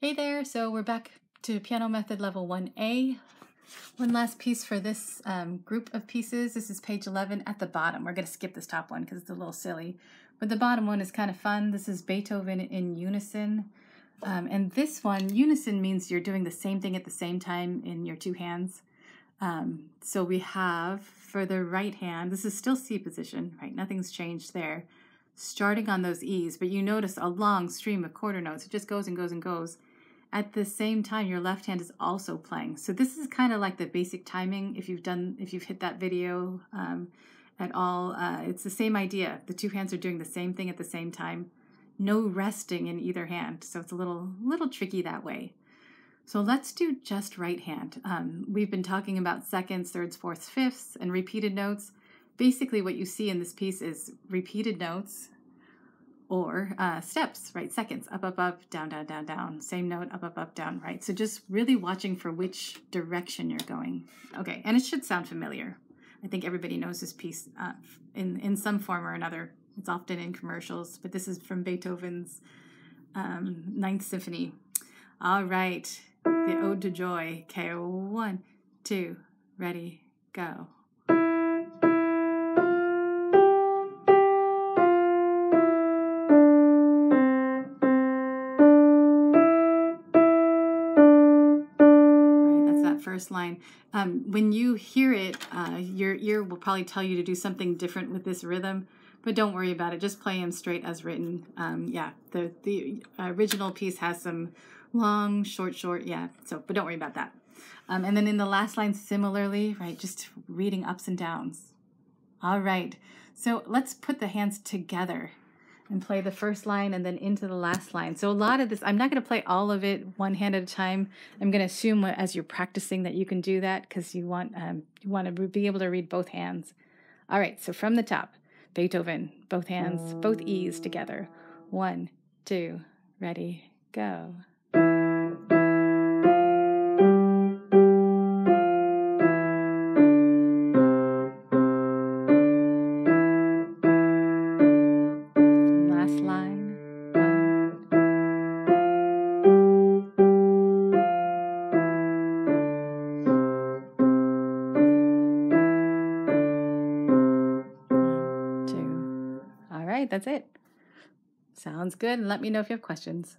Hey there, so we're back to Piano Method Level 1A. One last piece for this um, group of pieces. This is page 11 at the bottom. We're going to skip this top one because it's a little silly. But the bottom one is kind of fun. This is Beethoven in unison. Um, and this one, unison means you're doing the same thing at the same time in your two hands. Um, so we have for the right hand, this is still C position, right? Nothing's changed there. Starting on those E's, but you notice a long stream of quarter notes. It just goes and goes and goes at the same time your left hand is also playing. So this is kind of like the basic timing if you've done if you've hit that video um, at all. Uh, it's the same idea. The two hands are doing the same thing at the same time. No resting in either hand. So it's a little little tricky that way. So let's do just right hand. Um, we've been talking about seconds thirds fourths fifths and repeated notes. Basically what you see in this piece is repeated notes or uh, steps, right? Seconds, up, up, up, down, down, down, down. Same note, up, up, up, down, right? So just really watching for which direction you're going. Okay, and it should sound familiar. I think everybody knows this piece uh, in, in some form or another. It's often in commercials, but this is from Beethoven's um, Ninth Symphony. All right, the Ode to Joy. Okay, one, two, ready, go. First line. Um, when you hear it, uh, your ear will probably tell you to do something different with this rhythm, but don't worry about it. Just play them straight as written. Um, yeah, the the original piece has some long, short, short. Yeah, so but don't worry about that. Um, and then in the last line, similarly, right, just reading ups and downs. All right, so let's put the hands together and play the first line and then into the last line. So a lot of this, I'm not going to play all of it one hand at a time. I'm going to assume as you're practicing that you can do that because you want um, you want to be able to read both hands. All right, so from the top, Beethoven, both hands, both E's together. One, two, ready, go. Right, that's it. Sounds good. And let me know if you have questions.